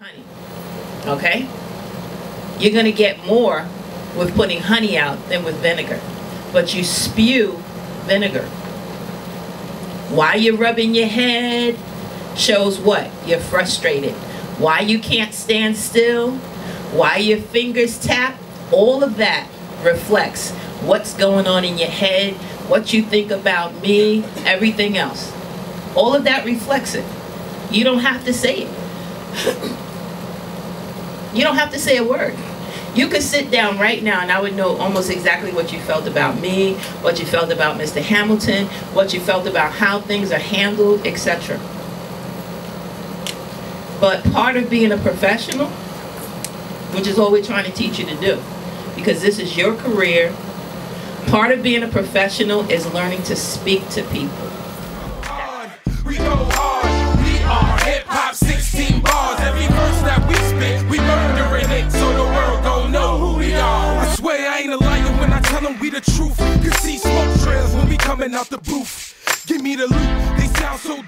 honey. Okay? You're going to get more with putting honey out than with vinegar. But you spew vinegar. Why you're rubbing your head shows what? You're frustrated. Why you can't stand still, why your fingers tap, all of that reflects what's going on in your head, what you think about me, everything else. All of that reflects it. You don't have to say it. You don't have to say a word. You could sit down right now and I would know almost exactly what you felt about me, what you felt about Mr. Hamilton, what you felt about how things are handled, etc. But part of being a professional, which is what we're trying to teach you to do, because this is your career, part of being a professional is learning to speak to people. We the truth. Can see smoke trails when we coming out the booth. Give me the loot, they sound so